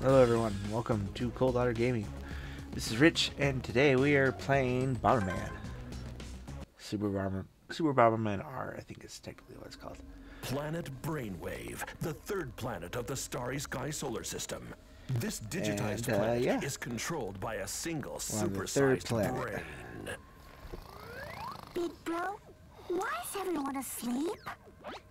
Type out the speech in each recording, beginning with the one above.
Hello everyone, welcome to Cold Otter Gaming. This is Rich, and today we are playing Bomberman. Super Bomber, Super Bomberman R, I think is technically what it's called. Planet Brainwave, the third planet of the Starry Sky solar system. This digitized And, uh, planet yeah. is controlled by a single We're on the third supersized brain. Big bro, why is everyone asleep?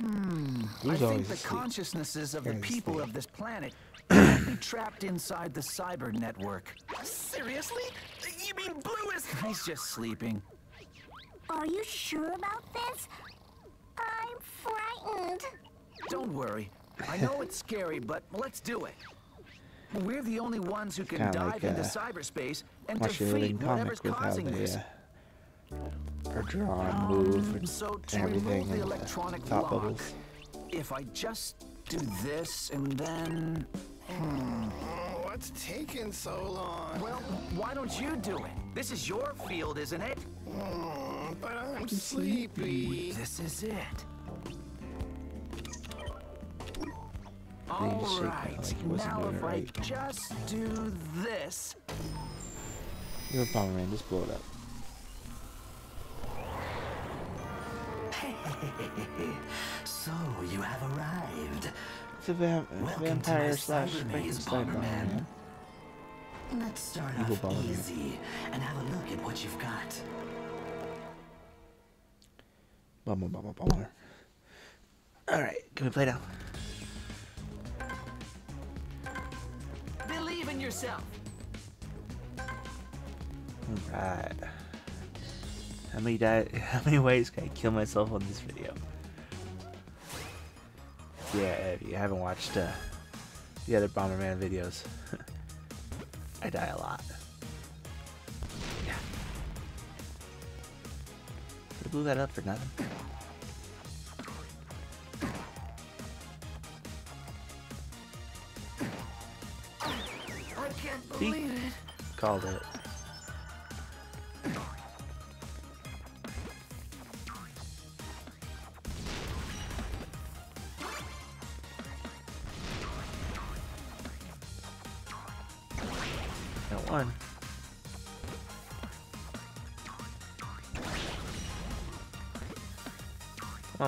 Who's I think the asleep? consciousnesses of the people asleep. of this planet might be trapped inside the cyber network. Seriously? You mean Blue is... He's just sleeping. Are you sure about this? I'm frightened. Don't worry. I know it's scary, but let's do it. We're the only ones who can Kinda dive like, into uh, cyberspace and Watch your defeat whatever's with causing they this. uh, are drawn, move, and, so to everything, remove the and uh, electronic thought lock, bubbles. if I just do this and then... What's taking so long? Well, why don't you do it? This is your field, isn't it? Mm, but I'm sleepy. This is it. Then you just All shake it right, like he wasn't now if I right. just do this. You're a Bomberman, just blow it up. So you have arrived. It's a vam Welcome vampire slash Frankenstein. Let's start Evil off Bomberman. easy and have a look at what you've got. Bummer, bummer, bummer. Alright, can we play now? Believe in yourself. Alright. How many di how many ways can I kill myself on this video? Yeah, if you haven't watched uh, the other Bomberman videos, I die a lot. Yeah. I blew that up for nothing. I can't See? believe it. Called it.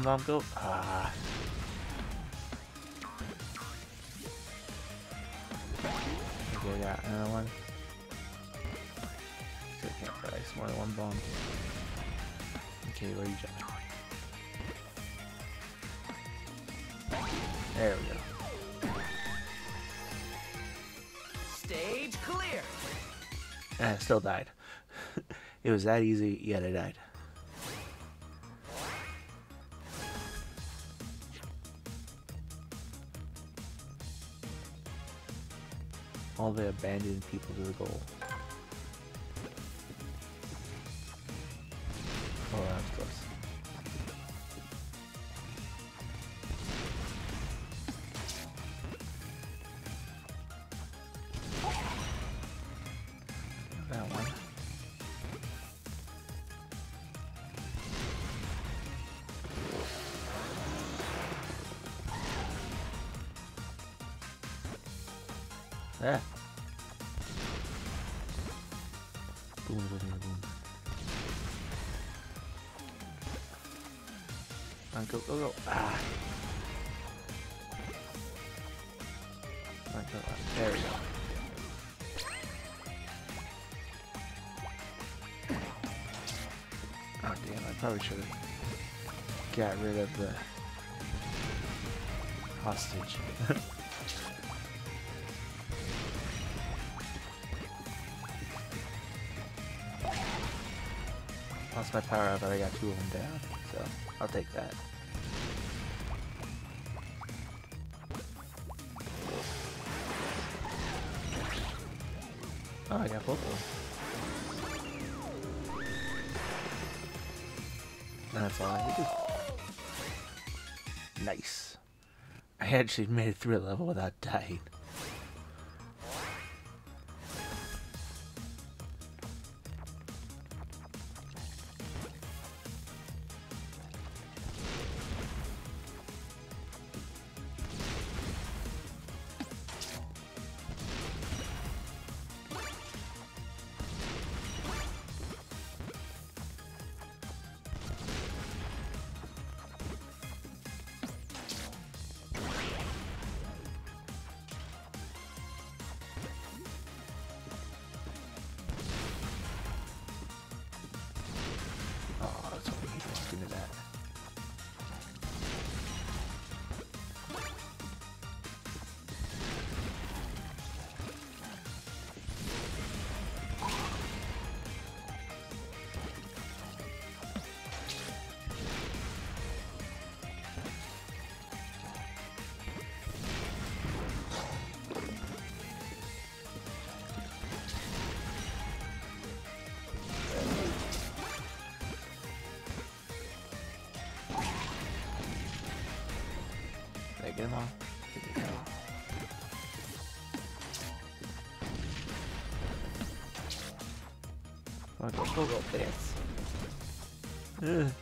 On, Mom, go. Ah. Okay, I got another one. Still can't price more than one bomb. Okay, where are you jumping? There we go. Stage clear. And I still died. it was that easy, yet I died. All the abandoned people to the goal. On, go, go, go. Ah. Go. There we go. Oh damn, I probably should have got rid of the hostage. Lost my power up, but I got two of them down, so I'll take that. Oh, I got both of them. That's all I needed. Nice. I actually made it through a level without dying. Ugh. Oh.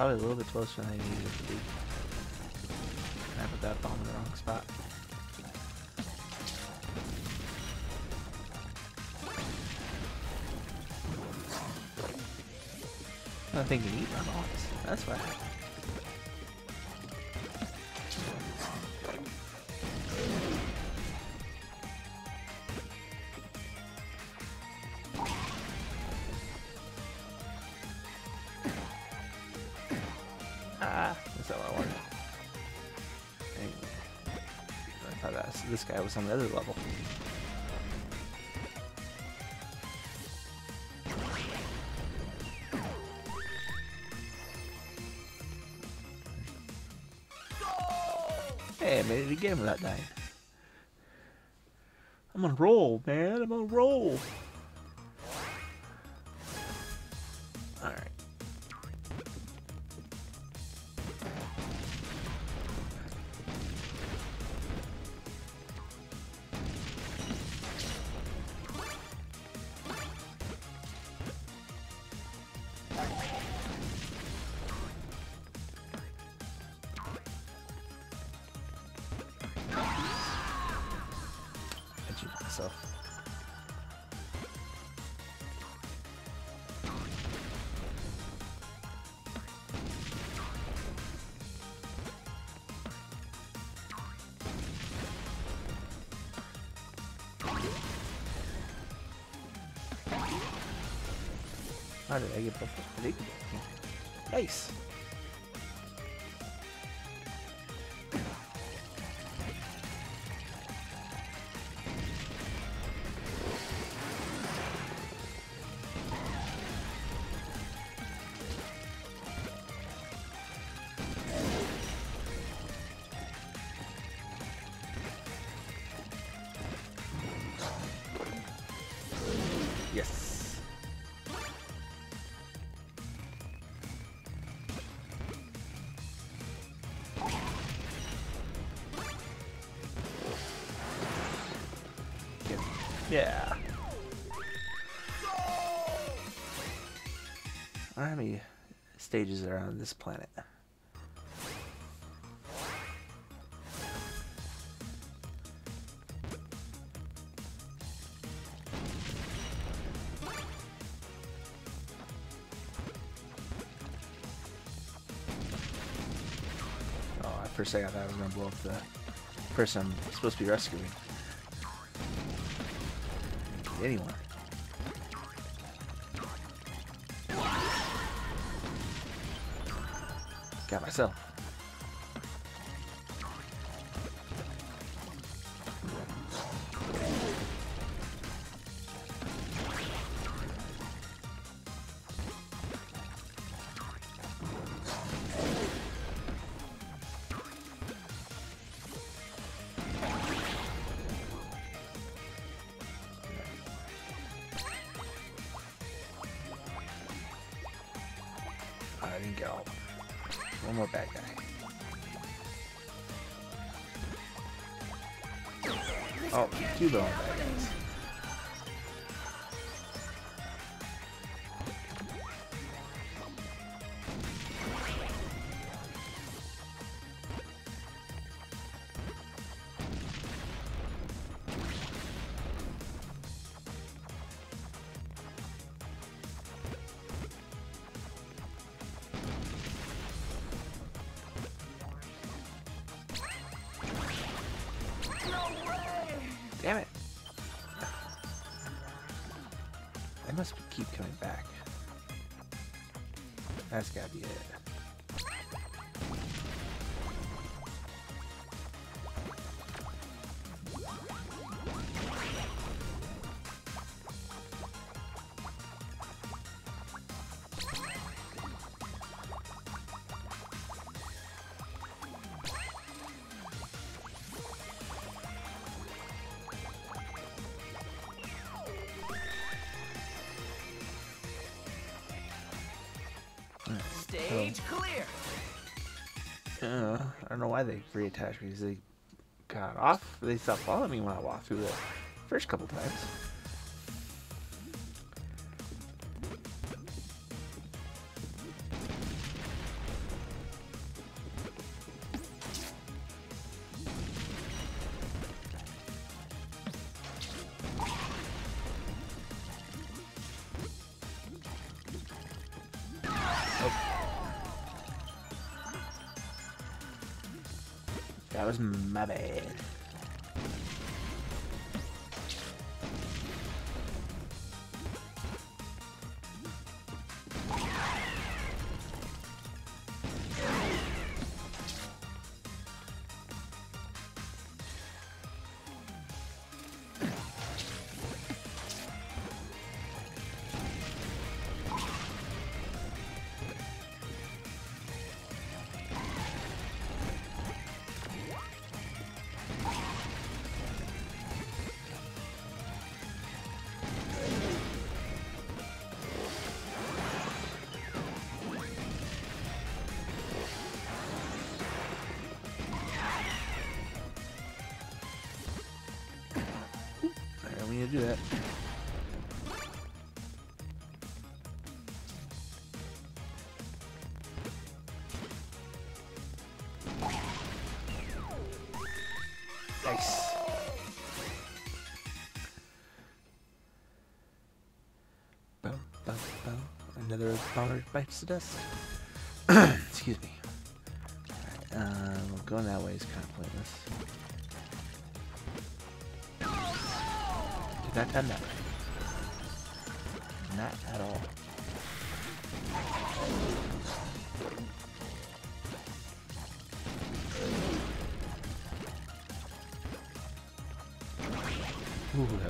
Probably a little bit closer than I needed it to be. I put that bomb in the wrong spot. I think you eat my bombs. That's right. Guy was on the other level. Hey, I made it again without dying. I'm on roll, man. I'm on roll. How did I get both predictable? Nice. How many stages are on this planet? Oh, a second I thought I was gonna blow up the person I'm supposed to be rescuing. Anyone. Got myself. One more bad guy. Oh, two more bad guys. Damn it. They must keep coming back. That's gotta be it. They. Because they got off. They stopped following me when I walked through the first couple times. That was my bad. I don't mean to do that. Nice. Boom, boom, boom. Another bomber bites the dust. Excuse me. Alright, um, going that way is kind of pointless. Not time that. Not at all. Ooh,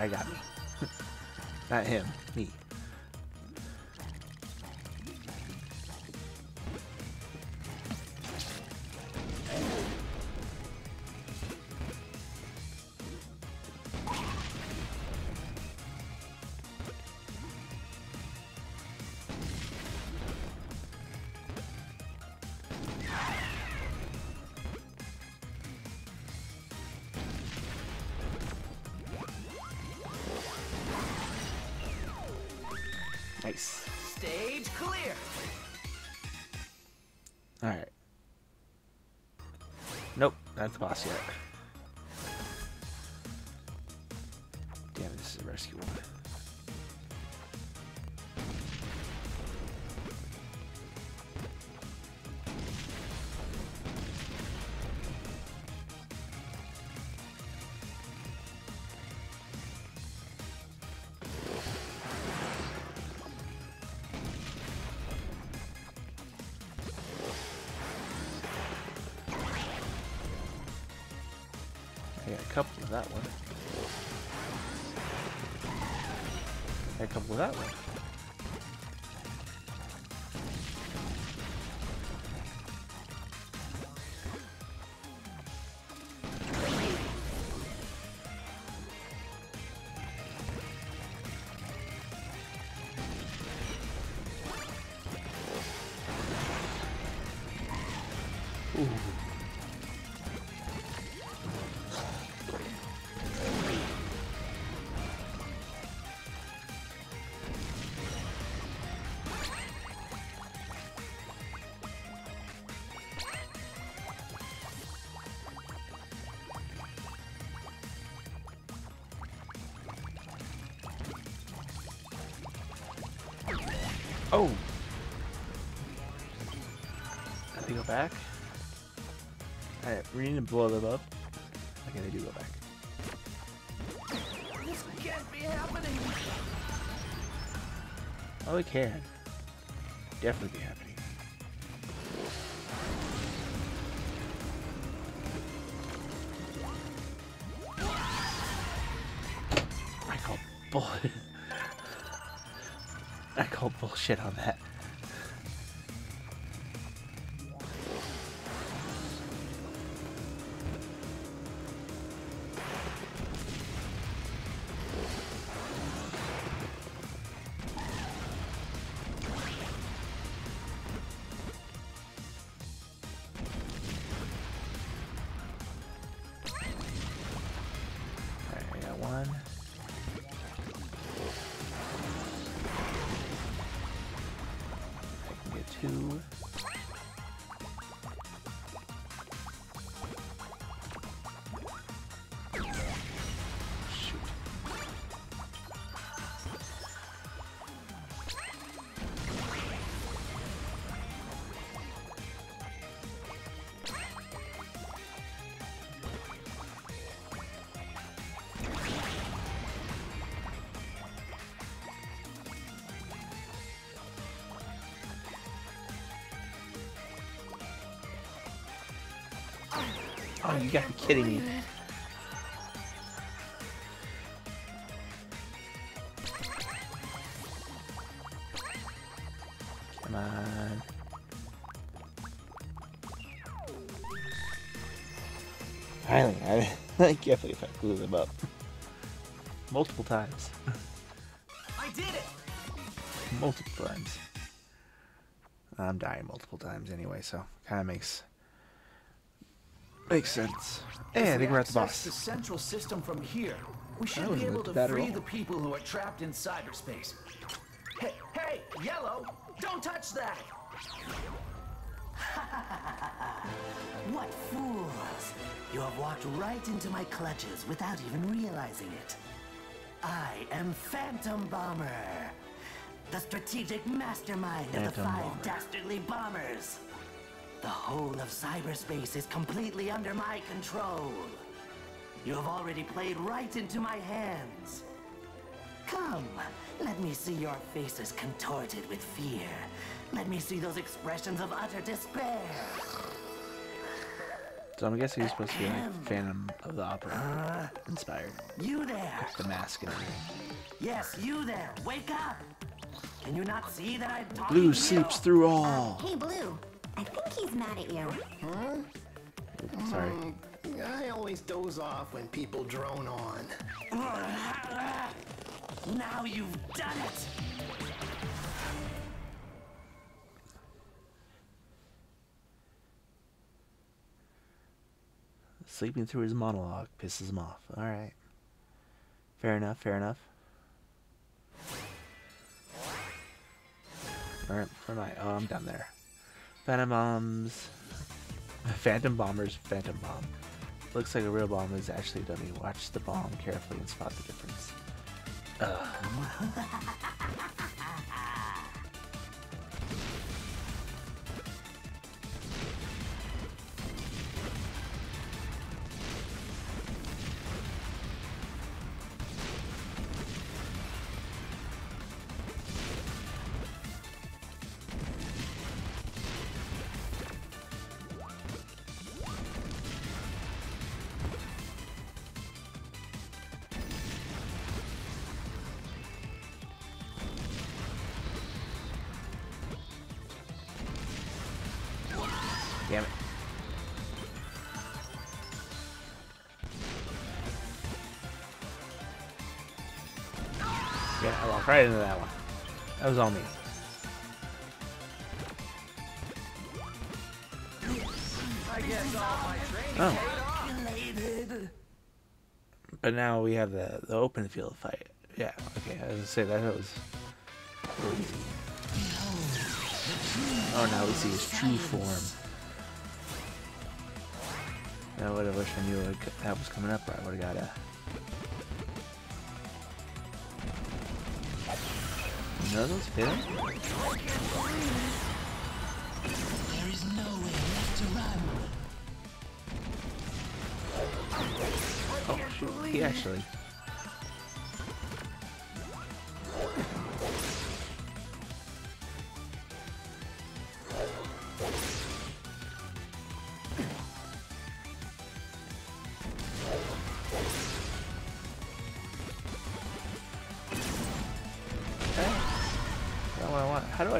I got me. Not him, Alright. Nope, not the boss yet. Damn, this is a rescue one. Ooh. Oh! Have to go back? Alright, we need to blow them up. Okay, they do go back. This can't be happening. Oh, it can. Definitely be happening. I call bull. I call bullshit on that. Oh, you gotta be kidding me. Come on. Finally, I, I can't believe I blew them up. Multiple times. I did it. multiple times. I'm dying multiple times anyway, so kind of makes makes sense. Hey, I think we we're at the boss. The central system from here. We should wasn't be able to free the people who are trapped in cyberspace. Hey, hey, Yellow! Don't touch that! What fools! You have walked right into my clutches without even realizing it. I am Phantom Bomber, the strategic mastermind of the five Bomber. dastardly bombers. The whole of cyberspace is completely under my control. You have already played right into my hands. Come, let me see your faces contorted with fear. Let me see those expressions of utter despair. So I'm guessing he's supposed to be like Phantom of the Opera uh-huh. inspired. You there! The mask and everything. Yes, you there! Wake up! Can you not see that I'm talking Blue to you? sleeps through uh, all. Hey, Blue. I think he's mad at you. Sorry. Hmm. I always doze off when people drone on. Now you've done it! Sleeping through his monologue pisses him off. All right. Fair enough. Fair enough. Where, where am I? Oh, I'm down there. Phantom bombs. Phantom bombers. Phantom bomb. Looks like a real bomb is actually a dummy. Watch the bomb carefully and spot the difference. right into that one. That was all me. I Oh. But now we have the the open field fight. Yeah, okay. I was gonna say that was. Oh, now we see his true form. Now, what I wish I knew that was coming up. I would have got a know those fit? There is nowhere left to run. Oh shoot, he actually.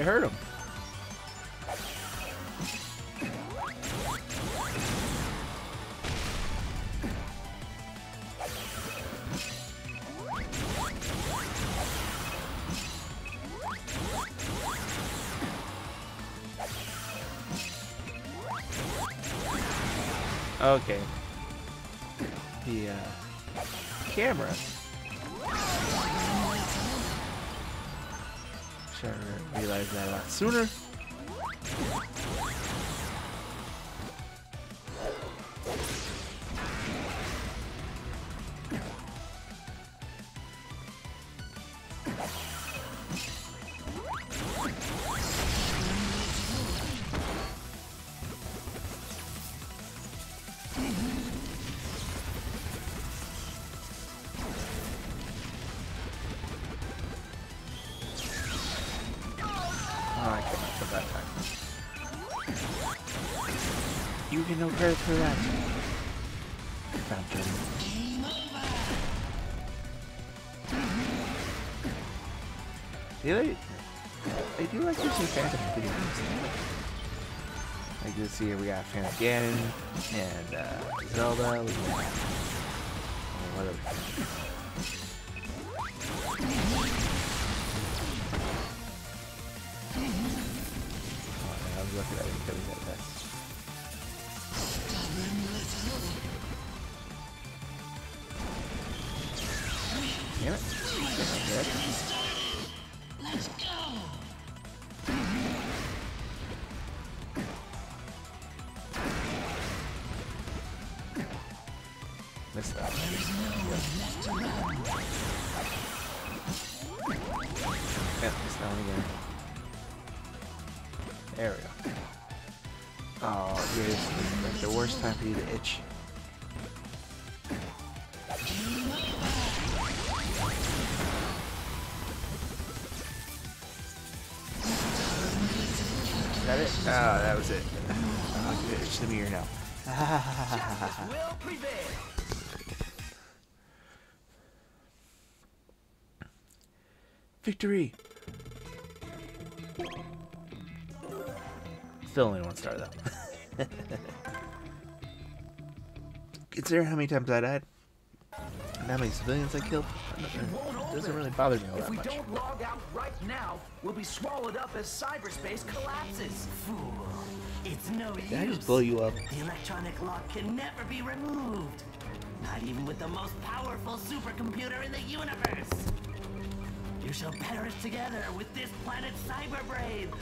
I hurt him? Okay. The uh, camera. Sooner. No credit for that. They do like using Phantom video. Like this here, we got Phantom Ganon and uh, Zelda. We got what other? Oh, I because missed that one again. There we go. Oh, this is like the worst time for you to itch. Is that it? Oh, that was it. I'll itch the mirror now. Victory! Still only one star though. Consider how many times I died. And how many civilians I killed. It doesn't really bother me all If that we much. don't log out right now, we'll be swallowed up as cyberspace collapses. Fool. It's no Did I use. just blow you up? The electronic lock can never be removed. Not even with the most powerful supercomputer in the universe. You shall perish together with this planet's cyber brave.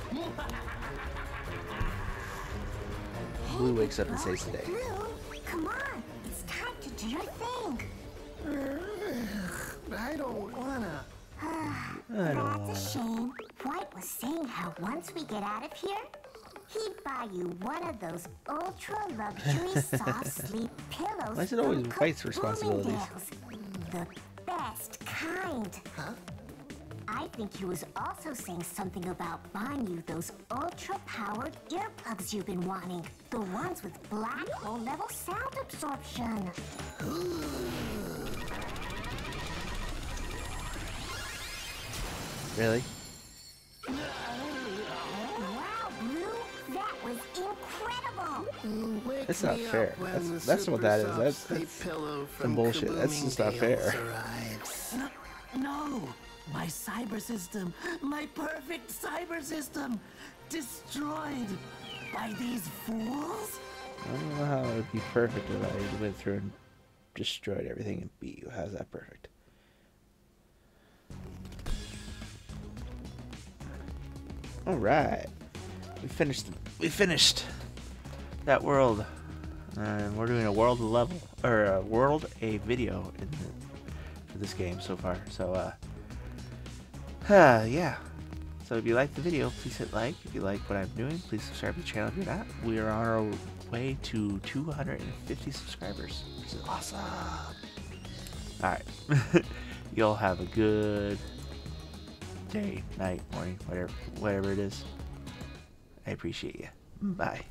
Blue wakes up and says today. Blue, come on. It's time to do your thing. I don't wanna. I don't That's a shame. White was saying how once we get out of here, he'd buy you one of those ultra luxury soft sleep pillows. Why is it always from White's Cook responsibilities? The best kind. Huh? I think he was also saying something about buying you those ultra-powered earplugs you've been wanting. The ones with black hole level sound absorption. Really? Wow, Blue, that was incredible. Wake That's not fair. when That's- the that's what that is. That's- that's some bullshit. That's just not fair. Bloomingdale's arrives. No, my cyber system, my perfect cyber system, destroyed by these fools? I don't know how it would be perfect if I went through and destroyed everything and beat you. How's that perfect? All right, we finished. We finished that world, and we're doing a world level or a world a video in the, for this game so far. So, uh, uh yeah, So if you like the video, please hit like. If you like what I'm doing, please subscribe to the channel if you're not. We are on our way to 250 subscribers, which is awesome. Alright. Y'all have a good day, night, morning, whatever whatever it is. I appreciate you. Bye.